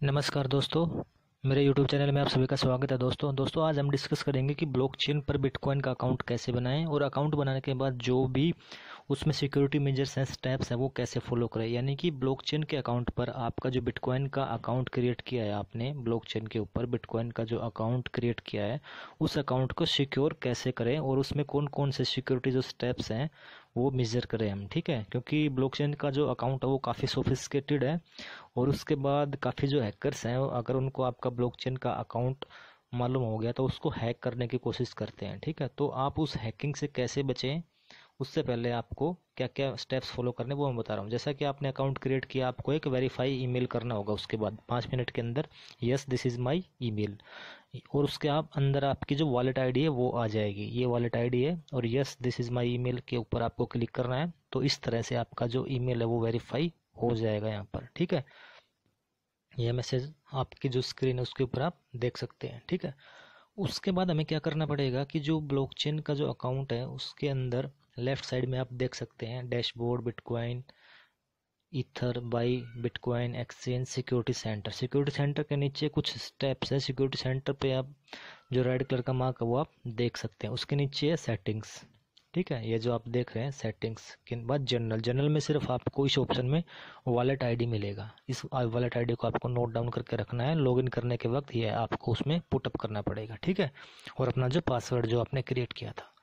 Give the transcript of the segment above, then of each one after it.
नमस्कार दोस्तों, मेरे YouTube चैनल में आप सभी का स्वागत है दोस्तों। दोस्तों, आज हम डिस्कस करेंगे कि ब्लॉकचेन पर बिटकॉइन का अकाउंट कैसे बनाएँ और अकाउंट बनाने के बाद जो भी उसमें सिक्योरिटी मेजर्स हैं स्टेप्स हैं, वो कैसे फॉलो करें। यानी कि ब्लॉकचेन के अकाउंट पर आपका जो बिटकॉइन का अकाउंट क्रिएट किया है आपने ब्लॉकचेन के ऊपर बिटकॉइन का जो अकाउंट क्रिएट किया है, उस अकाउंट को सिक्योर कैसे करें और उसमें कौन कौन से सिक्योरिटी जो स्टेप्स हैं वो मेज़र करें हम, ठीक है? क्योंकि ब्लॉकचेन का जो अकाउंट है वो काफ़ी सोफिस्केटेड है और उसके बाद काफ़ी जो हैकर्स हैं, अगर उनको आपका ब्लॉकचेन का अकाउंट मालूम हो गया तो उसको हैक करने की कोशिश करते हैं, ठीक है? तो आप उस हैकिंग से कैसे बचें? उससे पहले आपको क्या क्या स्टेप्स फॉलो करने, वो मैं बता रहा हूँ। जैसा कि आपने अकाउंट क्रिएट किया, आपको एक वेरीफाई ईमेल करना होगा उसके बाद, पाँच मिनट के अंदर yes this is my email और उसके आप, अंदर आपकी जो वॉलेट आईडी है, वो आ जाएगी। ये वॉलेट आईडी है और yes this is my email के ऊपर आपको क्लिक करना है तो इस तरह से आपका जो ईमेल है, वो वेरीफाई हो जाएगा यहाँ पर, ठीक है? यह मैसेज आपकी जो स्क्रीन है, उसके ऊपर आप देख सकते हैं, ठीक है? उसके बाद हमें क्या करना पड़ेगा कि जो ब्लॉकचेन का जो अकाउंट है, उसके अंदर लेफ़्ट साइड में आप देख सकते हैं dashboard, bitcoin ether buy, bitcoin, exchange, security centre. Security centre के नीचे कुछ स्टेप्स है। सिक्योरिटी सेंटर पे आप जो रेड कलर का मार्क है वो आप देख सकते हैं। उसके नीचे है सेटिंग्स। ठीक है? ये जो आप देख रहे हैं, सेटिंग्स के बाद जनरल। जनरल में सिर्फ़ आपको इस ऑप्शन में वॉलेट आईडी मिलेगा। इस वॉलेट आईडी को आपको नोट डाउन करके रखना है। लॉगिन करने के वक्त ये आपको उसमें पुटअप करना पड़ेगा। ठीक है? और अपना जो पासवर्ड जो आपने क्रिएट किया था।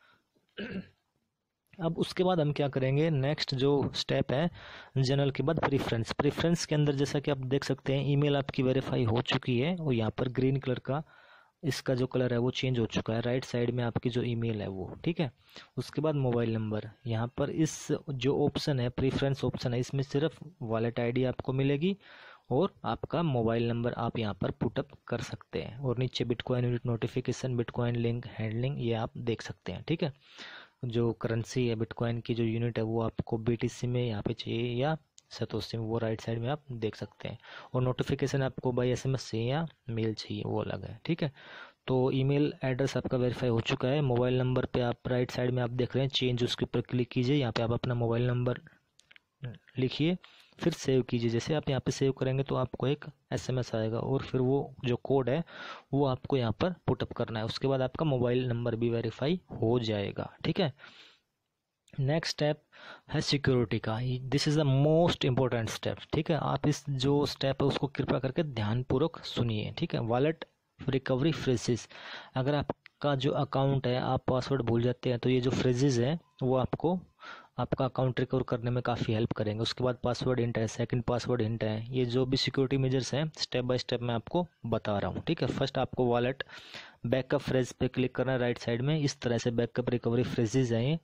अब उसके बाद हम क्या करेंगे? नेक्स्ट जो स्टेप है जनरल के बाद प्रीफ्रेंस प्रीफ्रेंस के अंदर जैसा कि आप देख सकते हैं ईमेल आपकी वेरीफाई हो चुकी है और यहाँ पर ग्रीन कलर का इसका जो कलर है वो चेंज हो चुका है. राइट साइड में आपकी जो ईमेल है वो, ठीक है? उसके बाद मोबाइल नंबर यहाँ पर इस जो ऑप्शन है प्रीफ्रेंस ऑप्शन है, इसमें सिर्फ़ वॉलेट आईडी आपको मिलेगी और आपका मोबाइल नंबर आप यहाँ पर पुटअप कर सकते हैं. और नीचे bitcoin unit notification bitcoin link handling ये आप देख सकते हैं, ठीक है? जो करेंसी है बिटकॉइन की जो यूनिट है, वो आपको बीटीसी में यहाँ पे चाहिए या सतोसी में वो राइट साइड में आप देख सकते हैं। और नोटिफिकेशन आपको बाई एसएमएस चाहिए या मेल चाहिए, वो अलग है, ठीक है? तो ईमेल एड्रेस आपका वेरीफाई हो चुका है। मोबाइल नंबर पे आप राइट साइड में आप देख रहे हैं चेंज उसके ऊपर क्लिक कीजिए। यहाँ पे आप अपना मोबाइल नंबर लिखिए। फिर सेव कीजिए। जैसे आप यहाँ पे सेव करेंगे तो आपको एक एसएमएस आएगा और फिर वो जो कोड है, वो आपको यहाँ पर पुटअप करना है। उसके बाद आपका मोबाइल नंबर भी वेरीफाई हो जाएगा। ठीक है? नेक्स्ट स्टेप है सिक्योरिटी का। This is the most important step ठीक है? आप इस जो स्टेप है, उसको कृपया करके ध्यानपूर्वक सुनिए। ठीक है? वॉलेट रिकवरी फ्रेजेस अगर आपका जो अकाउंट है, आप पासवर्ड भूल जाते हैं तो ये जो फ्रेजेस है, वो आपको आपका अकाउंट रिकवर करने में काफ़ी हेल्प करेंगे। उसके बाद पासवर्ड हिंट है सेकंड पासवर्ड हिंट है, ये जो भी सिक्योरिटी मेजर्स हैं स्टेप बाय स्टेप मैं आपको बता रहा हूँ, ठीक है? फ़र्स्ट आपको वॉलेट बैकअप फ्रेज पे क्लिक करना है राइट साइड में। इस तरह से बैकअप रिकवरी फ्रेजेज हैं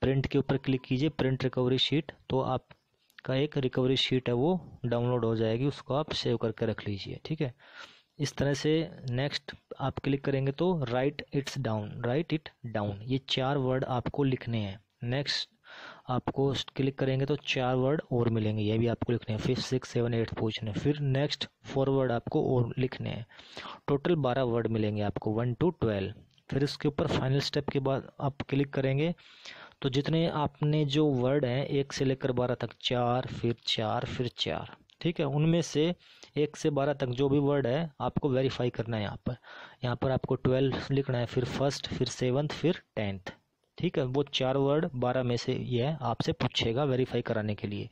प्रिंट के ऊपर क्लिक कीजिए प्रिंट रिकवरी शीट तो आपका एक रिकवरी शीट है वो डाउनलोड हो जाएगी, उसको आप सेव करके रख लीजिए, ठीक है? इस तरह से नेक्स्ट आप क्लिक करेंगे तो write its down write it down ये चार वर्ड आपको लिखने हैं। नेक्स्ट आपको क्लिक करेंगे तो चार वर्ड और मिलेंगे। ये भी आपको लिखने हैं। फिफ्थ सिक्स सेवन एट पूछने फिर नेक्स्ट फोर वर्ड आपको और लिखने हैं। टोटल बारह वर्ड मिलेंगे आपको। वन टू ट्वेल्व फिर इसके ऊपर फाइनल स्टेप के बाद आप क्लिक करेंगे। तो जितने आपने जो वर्ड हैं, एक से लेकर बारह तक, चार, फिर चार फिर चार। ठीक है? उनमें से एक से बारह तक जो भी वर्ड है, आपको वेरीफाई करना है यहाँ पर। यहाँ पर आपको ट्वेल्व लिखना है। फिर फ़र्स्ट फिर सेवन्थ फिर टेंथ ठीक है, वो चार वर्ड बारह में से यह आपसे पूछेगा वेरीफाई कराने के लिए।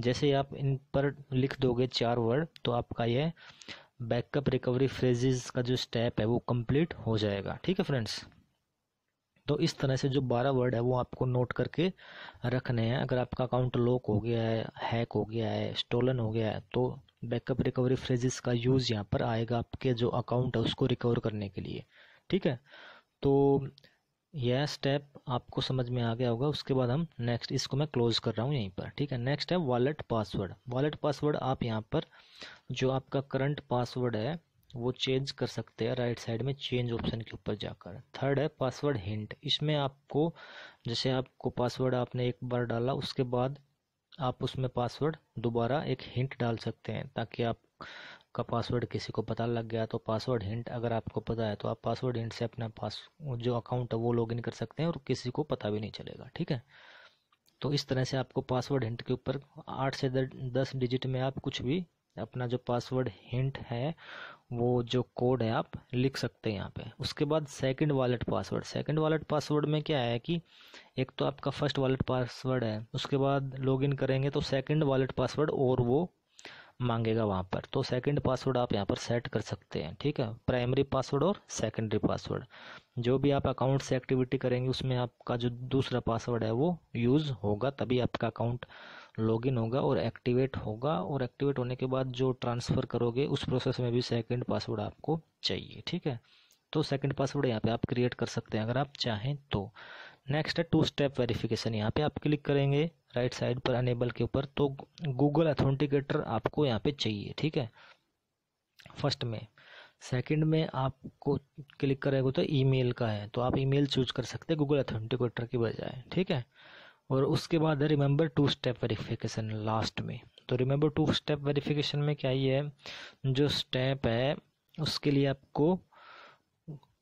जैसे आप इन पर लिख दोगे चार वर्ड तो आपका यह बैकअप रिकवरी फ्रेजेस का जो स्टेप है, वो कंप्लीट हो जाएगा। ठीक है फ्रेंड्स तो इस तरह से जो बारह वर्ड है, वो आपको नोट करके रखने हैं। अगर आपका अकाउंट लॉक हो गया है हैक हो गया है स्टोलन हो गया है तो बैकअप रिकवरी फ्रेजेस का यूज़ यहाँ पर आएगा आपके जो अकाउंट है, उसको रिकवर करने के लिए। ठीक है? तो यह स्टेप आपको समझ में आ गया होगा। उसके बाद हम नेक्स्ट इसको मैं क्लोज कर रहा हूँ यहीं पर, ठीक है? नेक्स्ट है वॉलेट पासवर्ड वॉलेट पासवर्ड आप यहाँ पर जो आपका करंट पासवर्ड है, वो चेंज कर सकते हैं राइट साइड में चेंज ऑप्शन के ऊपर जाकर। थर्ड है पासवर्ड हिंट इसमें आपको, जैसे आपको पासवर्ड आपने एक बार डाला, उसके बाद आप उसमें पासवर्ड दोबारा एक हिंट डाल सकते हैं ताकि आप का पासवर्ड किसी को पता लग गया तो पासवर्ड हिंट अगर आपको पता है तो आप पासवर्ड हिंट से अपना पास जो अकाउंट है वो लॉगिन कर सकते हैं और किसी को पता भी नहीं चलेगा, ठीक है? तो इस तरह से आपको पासवर्ड हिंट के ऊपर आठ से दस डिजिट में आप कुछ भी अपना जो पासवर्ड हिंट है, वो जो कोड है आप लिख सकते हैं यहाँ पे। उसके बाद second wallet password second wallet password में क्या है कि एक तो आपका फ़र्स्ट वॉलेट पासवर्ड है, उसके बाद लॉगिन करेंगे तो सेकंड वॉलेट पासवर्ड और वो मांगेगा वहाँ पर। तो सेकंड पासवर्ड आप यहाँ पर सेट कर सकते हैं, ठीक है? प्राइमरी पासवर्ड और सेकेंडरी पासवर्ड जो भी आप अकाउंट से एक्टिविटी करेंगे, उसमें आपका जो दूसरा पासवर्ड है, वो यूज़ होगा, तभी आपका अकाउंट लॉगिन होगा और एक्टिवेट होगा। और एक्टिवेट होने के बाद जो ट्रांसफ़र करोगे, उस प्रोसेस में भी सेकंड पासवर्ड आपको चाहिए, ठीक है? तो सेकंड पासवर्ड यहाँ पे आप क्रिएट कर सकते हैं, अगर आप चाहें तो। नेक्स्ट है टू स्टेप वेरिफिकेशन यहाँ पे आप क्लिक करेंगे राइट साइड पर अनेबल के ऊपर तो गूगल अथेंटिकेटर आपको यहाँ पे चाहिए, ठीक है? फ़र्स्ट में. सेकंड में आपको क्लिक करेंगे तो ईमेल का है तो आप ईमेल चूज़ कर सकते हैं गूगल अथेंटिकेटर की बजाय, ठीक है? और उसके बाद है remember two step verification last में. तो रिमेंबर टू स्टेप वेरिफिकेशन में क्या ये है? जो स्टेप है, उसके लिए आपको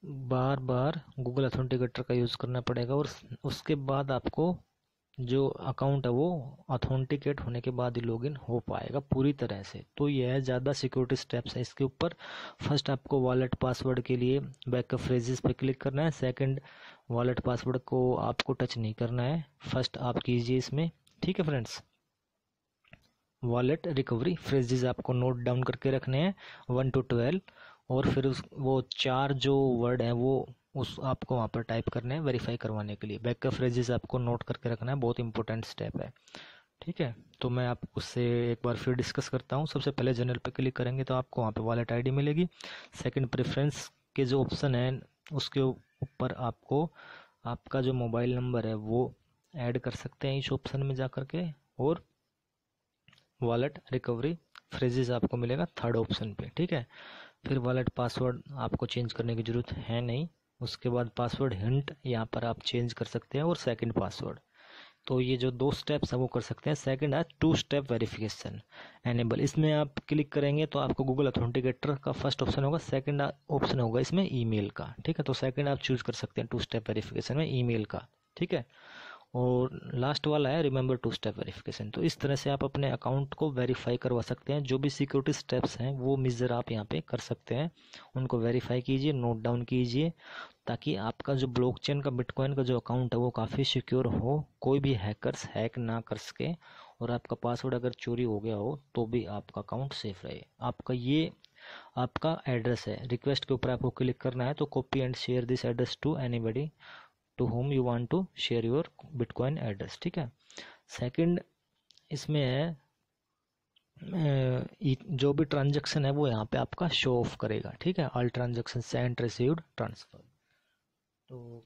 बार बार गूगल अथेंटिकेटर का यूज़ करना पड़ेगा और उसके बाद आपको जो अकाउंट है वो अथेंटिकेट होने के बाद ही लॉगिन हो पाएगा पूरी तरह से। तो यह ज़्यादा सिक्योरिटी स्टेप्स है इसके ऊपर। फ़र्स्ट आपको वॉलेट पासवर्ड के लिए बैकअप फ्रेजेस पे क्लिक करना है। सेकंड वॉलेट पासवर्ड को आपको टच नहीं करना है। फ़र्स्ट आप कीजिए इसमें। ठीक है फ्रेंड्स वॉलेट रिकवरी फ्रेजेस आपको नोट डाउन करके रखने हैं। वन टू ट्वेल्व और फिर उस, वो चार जो वर्ड हैं, वो उस आपको वहाँ पर टाइप करने हैं वेरीफाई करवाने के लिए। बैकअप फ्रेजेस आपको नोट करके रखना है, बहुत इंपॉर्टेंट स्टेप है। ठीक है? तो मैं आप उससे एक बार फिर डिस्कस करता हूँ। सबसे पहले जनरल पे क्लिक करेंगे तो आपको वहाँ पे वॉलेट आईडी मिलेगी। सेकंड प्रेफरेंस के जो ऑप्शन है, उसके ऊपर आपको आपका जो मोबाइल नंबर है, वो ऐड कर सकते हैं इस ऑप्शन में जा के और वॉलेट रिकवरी फ्रेजेस आपको मिलेगा थर्ड ऑप्शन पे। ठीक है? फिर वॉलेट पासवर्ड आपको चेंज करने की ज़रूरत है नहीं। उसके बाद पासवर्ड हिंट यहाँ पर आप चेंज कर सकते हैं और सेकंड पासवर्ड तो ये जो दो स्टेप्स है वो कर सकते हैं। सेकंड है टू स्टेप वेरिफिकेशन एनेबल इसमें आप क्लिक करेंगे तो आपको गूगल अथेंटिकेटर का फ़र्स्ट ऑप्शन होगा। सेकंड ऑप्शन होगा इसमें ईमेल का। ठीक है तो सेकंड आप चूज़ कर सकते हैं टू स्टेप वेरिफिकेशन में ईमेल का। ठीक है? और लास्ट वाला है रिमेंबर टू स्टेप वेरिफिकेशन तो इस तरह से आप अपने अकाउंट को वेरीफाई करवा सकते हैं। जो भी सिक्योरिटी स्टेप्स हैं, वो मिजर आप यहाँ पे कर सकते हैं। उनको वेरीफाई कीजिए नोट डाउन कीजिए, ताकि आपका जो ब्लॉकचेन का बिटकॉइन का जो अकाउंट है, वो काफ़ी सिक्योर हो। कोई भी हैकर्स हैक ना कर सके और आपका पासवर्ड अगर चोरी हो गया हो तो भी आपका अकाउंट सेफ़ रहे। आपका ये, आपका एड्रेस है। रिक्वेस्ट के ऊपर आपको क्लिक करना है तो copy and share this address to anybody to whom you want to share your bitcoin address ठीक है? सेकेंड इसमें है जो भी ट्रांजेक्शन है वो यहाँ पे आपका शो ऑफ़ करेगा, ठीक है? All transaction sent received transfer तो